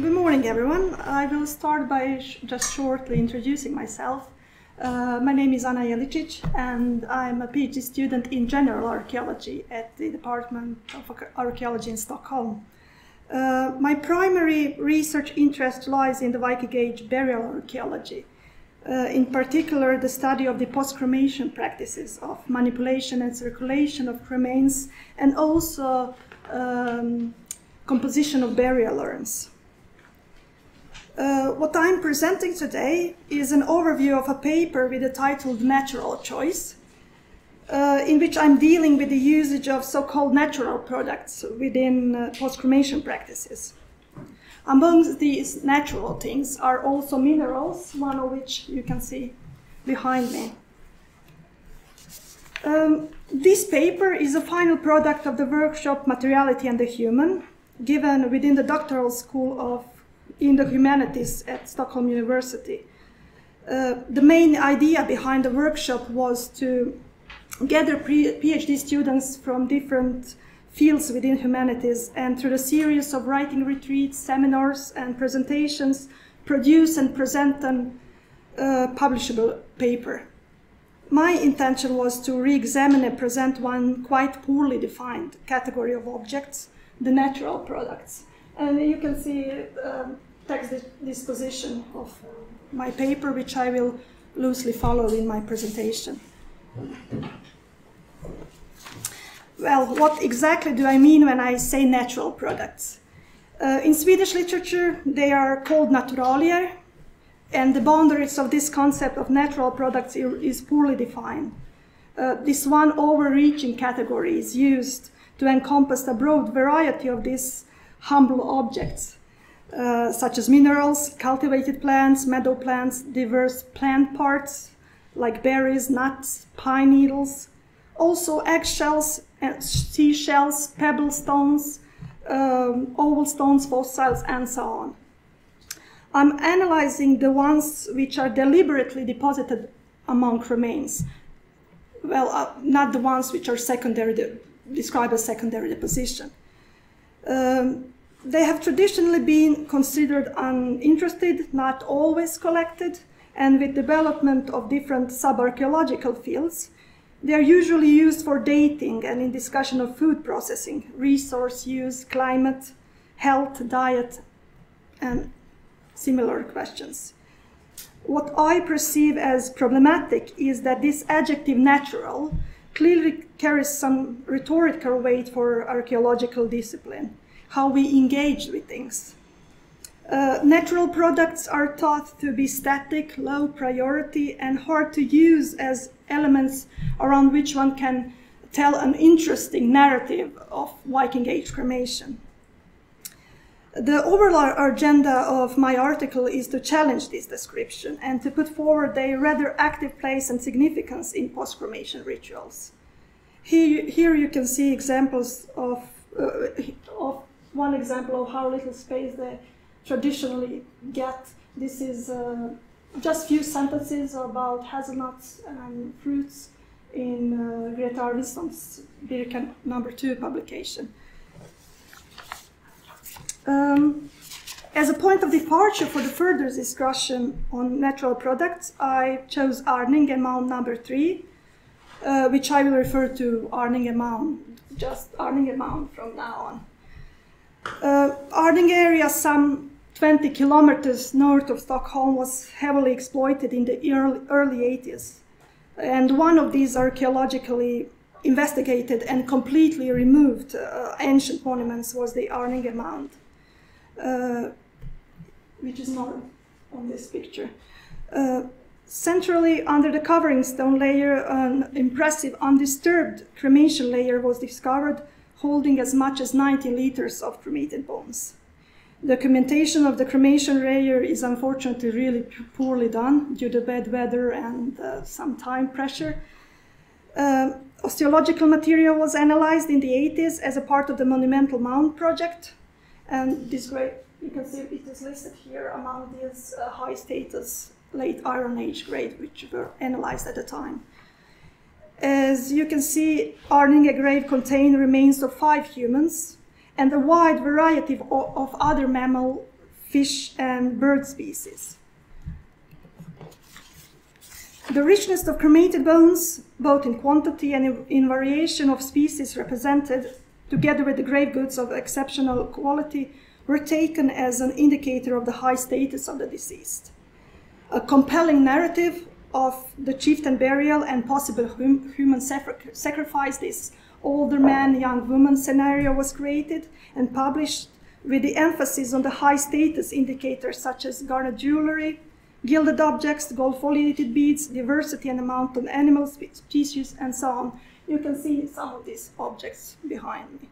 good morning, everyone. I will start by sh just shortly introducing myself. Uh, my name is Anna Jelicic, and I'm a PhD student in general archaeology at the Department of Archaeology in Stockholm. Uh, my primary research interest lies in the Viking Age burial archaeology, uh, in particular the study of the post-cremation practices of manipulation and circulation of remains, and also um, composition of burial urns. Uh, what I'm presenting today is an overview of a paper with the title Natural Choice, uh, in which I'm dealing with the usage of so-called natural products within uh, post-cremation practices. Among these natural things are also minerals, one of which you can see behind me. Um, this paper is a final product of the workshop Materiality and the Human, given within the doctoral school of in the humanities at Stockholm University. Uh, the main idea behind the workshop was to gather PhD students from different fields within humanities and through a series of writing retreats, seminars, and presentations, produce and present a uh, publishable paper. My intention was to re-examine and present one quite poorly defined category of objects, the natural products. And you can see uh, text disposition of my paper, which I will loosely follow in my presentation. Well, what exactly do I mean when I say natural products? Uh, in Swedish literature, they are called naturalier, and the boundaries of this concept of natural products is poorly defined. Uh, this one overreaching category is used to encompass a broad variety of these humble objects, uh, such as minerals, cultivated plants, meadow plants, diverse plant parts like berries, nuts, pine needles, also eggshells, and seashells, pebble stones, um, oval stones, fossils, and so on. I'm analyzing the ones which are deliberately deposited among remains. Well, uh, not the ones which are secondary, described as secondary deposition. Um, they have traditionally been considered uninterested, not always collected, and with development of different subarchaeological fields, they are usually used for dating and in discussion of food processing, resource use, climate, health, diet, and similar questions. What I perceive as problematic is that this adjective natural clearly carries some rhetorical weight for archaeological discipline how we engage with things. Uh, natural products are thought to be static, low priority, and hard to use as elements around which one can tell an interesting narrative of Viking Age cremation. The overall agenda of my article is to challenge this description and to put forward a rather active place and significance in post-cremation rituals. Here, here you can see examples of, uh, of one example of how little space they traditionally get. This is uh, just few sentences about hazelnuts and fruits in uh, Greta Arwidsson's Birka number two publication. Um, as a point of departure for the further discussion on natural products, I chose Arninge Mound number three, uh, which I will refer to Arninge Mound, just Arninge Mound from now on. Uh, Arninge area, some 20 kilometers north of Stockholm, was heavily exploited in the early, early 80s. And one of these archaeologically investigated and completely removed uh, ancient monuments was the Arninge Mound, uh, which is not on this picture. Uh, centrally, under the covering stone layer, an impressive undisturbed cremation layer was discovered holding as much as 90 liters of cremated bones. The documentation of the cremation layer is unfortunately really poorly done due to bad weather and uh, some time pressure. Uh, osteological material was analyzed in the 80s as a part of the Monumental Mound project. And this grade, you can see it is listed here among these uh, high status late Iron Age grade, which were analyzed at the time. As you can see, Arninge grave contained remains of five humans and a wide variety of, of other mammal fish, and bird species. The richness of cremated bones, both in quantity and in variation of species represented, together with the grave goods of exceptional quality, were taken as an indicator of the high status of the deceased. A compelling narrative of the chieftain burial and possible hum human sacrifice, this older man, young woman scenario was created and published with the emphasis on the high status indicators such as garnet jewelry, gilded objects, gold foliated beads, diversity and amount of animal species, and so on. You can see some of these objects behind me.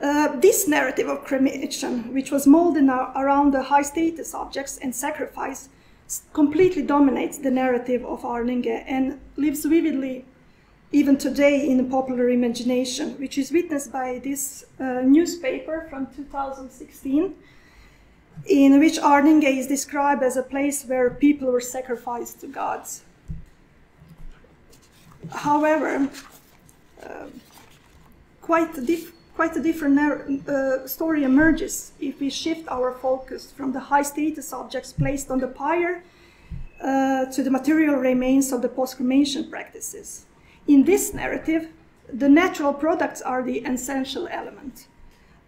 Uh, this narrative of cremation, which was molded around the high status objects and sacrifice, completely dominates the narrative of Arninge and lives vividly even today in the popular imagination, which is witnessed by this uh, newspaper from 2016 in which Arninge is described as a place where people were sacrificed to gods. However, uh, quite, a quite a different uh, story emerges if we shift our focus from the high status objects placed on the pyre uh, to the material remains of the post cremation practices. In this narrative, the natural products are the essential element.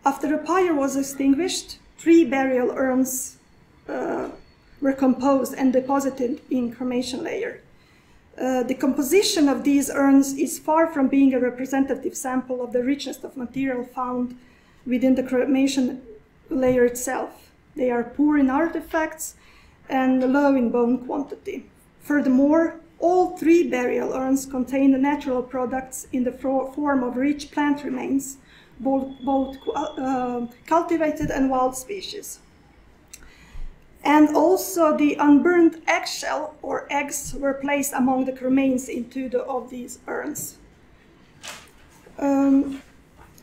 After the pyre was extinguished, three burial urns uh, were composed and deposited in cremation layer. Uh, the composition of these urns is far from being a representative sample of the richness of material found within the cremation layer itself. They are poor in artifacts and low in bone quantity. Furthermore, all three burial urns contain natural products in the form of rich plant remains, both, both uh, cultivated and wild species. And also the unburned eggshell or eggs were placed among the remains into the, of these urns. Um,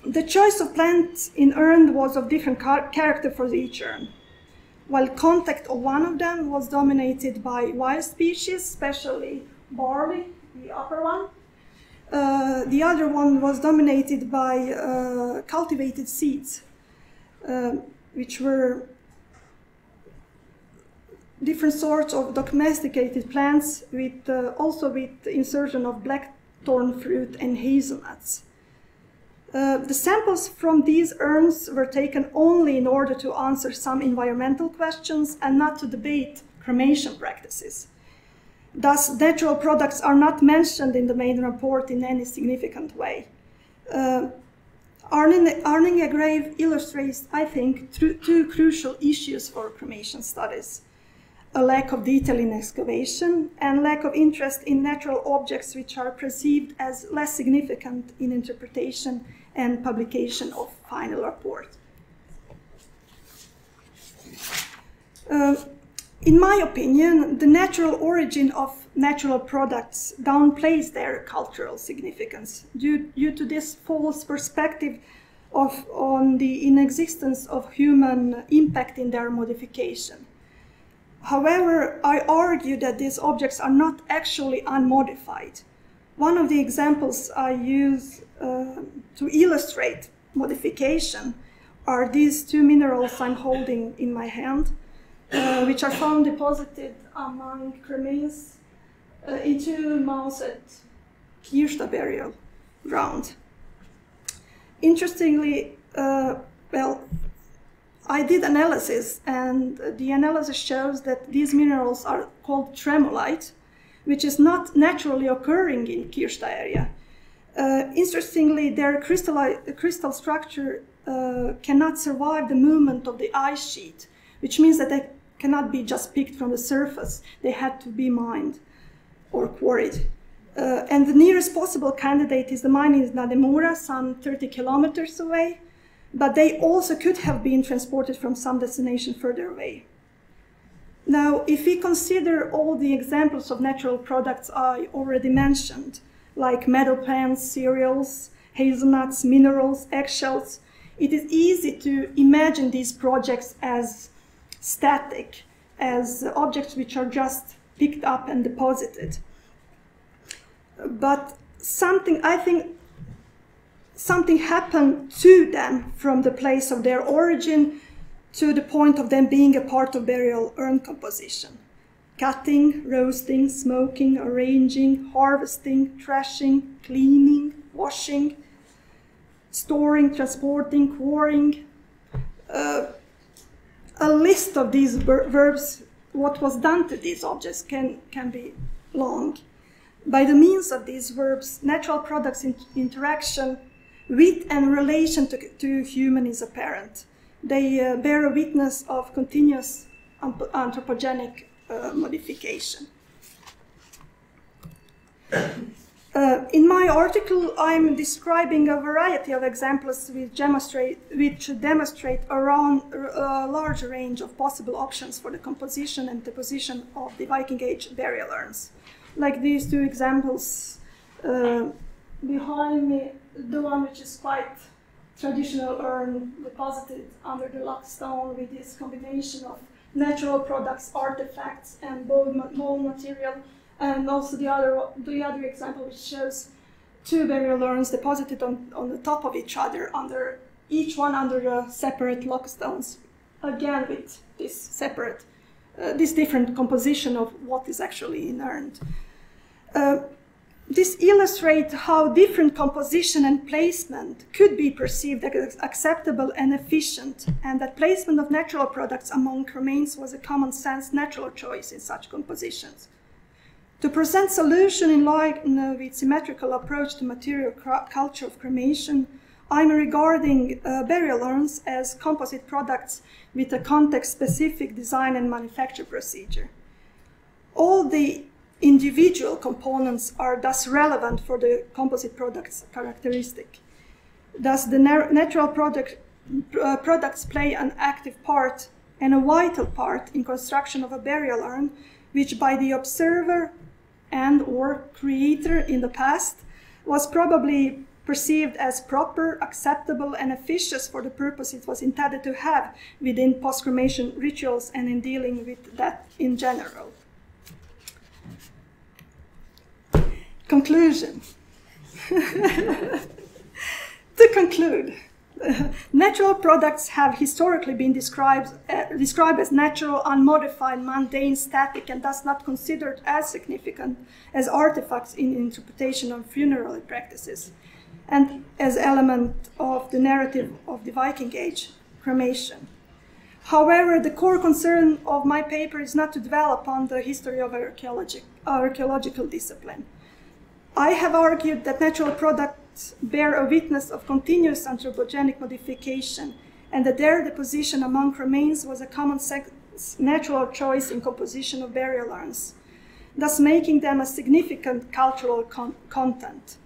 the choice of plants in urn was of different character for each urn. While contact of one of them was dominated by wild species, especially barley, the upper one, uh, the other one was dominated by uh, cultivated seeds, uh, which were different sorts of domesticated plants with uh, also with insertion of blackthorn fruit and hazelnuts. Uh, the samples from these urns were taken only in order to answer some environmental questions and not to debate cremation practices. Thus, natural products are not mentioned in the main report in any significant way. Uh, Arninge grave illustrates, I think, two crucial issues for cremation studies. A lack of detail in excavation and lack of interest in natural objects which are perceived as less significant in interpretation and publication of final report. Uh, in my opinion, the natural origin of natural products downplays their cultural significance due, due to this false perspective of, on the inexistence of human impact in their modification. However, I argue that these objects are not actually unmodified. One of the examples I use uh, to illustrate modification are these two minerals I'm holding in my hand. Uh, which are found deposited among remains uh, into mounds at Kirsta burial ground. Interestingly, uh, well, I did analysis, and the analysis shows that these minerals are called tremolite, which is not naturally occurring in Kirsta area. Uh, interestingly, their crystal structure uh, cannot survive the movement of the ice sheet, which means that they cannot be just picked from the surface. They had to be mined or quarried. Uh, and the nearest possible candidate is the mine in Nademura, some 30 kilometers away, but they also could have been transported from some destination further away. Now, if we consider all the examples of natural products I already mentioned, like meadow plants, cereals, hazelnuts, minerals, eggshells, it is easy to imagine these projects as static as objects which are just picked up and deposited. But something, I think, something happened to them from the place of their origin to the point of them being a part of burial urn composition. Cutting, roasting, smoking, arranging, harvesting, trashing, cleaning, washing, storing, transporting, quarrying. Uh, a list of these ver verbs, what was done to these objects, can, can be long. By the means of these verbs, natural products in interaction with and relation to, to human is apparent. They uh, bear a witness of continuous anthropogenic uh, modification. Uh, in my article, I'm describing a variety of examples which demonstrate, which demonstrate around a large range of possible options for the composition and deposition of the Viking Age burial urns. Like these two examples uh, behind me, the one which is quite traditional urn deposited under the lock stone with this combination of natural products, artifacts, and bone material and also the other, the other example which shows two burial urns deposited on, on the top of each other, under each one under the separate lock stones, again with this separate, uh, this different composition of what is actually inurned. Uh, this illustrates how different composition and placement could be perceived as acceptable and efficient, and that placement of natural products among remains was a common sense natural choice in such compositions. To present solution in line with symmetrical approach to material culture of cremation, I'm regarding uh, burial urns as composite products with a context-specific design and manufacture procedure. All the individual components are thus relevant for the composite product's characteristic. Thus, the natural product, uh, products play an active part and a vital part in construction of a burial urn, which by the observer and or creator in the past was probably perceived as proper, acceptable, and efficacious for the purpose it was intended to have within post-cremation rituals and in dealing with that in general. Conclusion. to conclude, natural products have historically been described, uh, described as natural, unmodified, mundane, static, and thus not considered as significant as artifacts in interpretation of funerary practices, and as element of the narrative of the Viking Age, cremation. However, the core concern of my paper is not to dwell upon the history of archaeological discipline. I have argued that natural products bear a witness of continuous anthropogenic modification, and that their deposition among remains was a common natural choice in composition of burial urns, thus making them a significant cultural con content.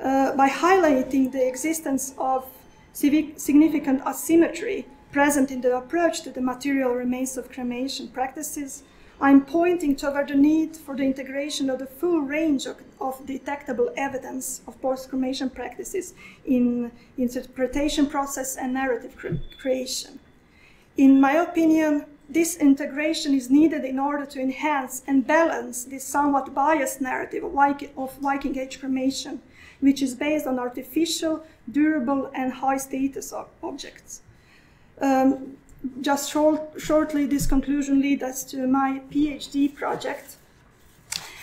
Uh, by highlighting the existence of significant asymmetry present in the approach to the material remains of cremation practices, I'm pointing toward the need for the integration of the full range of, of detectable evidence of post-cremation practices in interpretation process and narrative cre creation. In my opinion, this integration is needed in order to enhance and balance this somewhat biased narrative of Viking, Age cremation, which is based on artificial, durable, and high status objects. Um, just short, shortly, this conclusion leads us to my PhD project,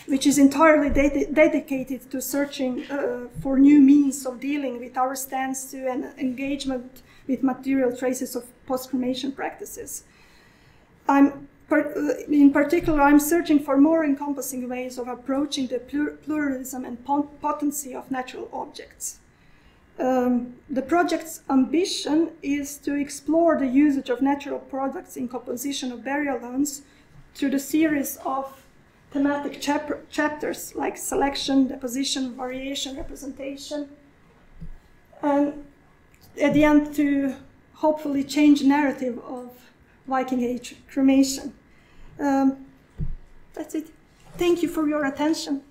which is entirely ded dedicated to searching uh, for new means of dealing with our stance to an engagement with material traces of post-cremation practices. I'm uh, in particular, I'm searching for more encompassing ways of approaching the pluralism and potency of natural objects. Um, the project's ambition is to explore the usage of natural products in composition of burial urns through the series of thematic chap chapters like selection, deposition, variation, representation, and at the end to hopefully change narrative of Viking Age cremation. Um, that's it. Thank you for your attention.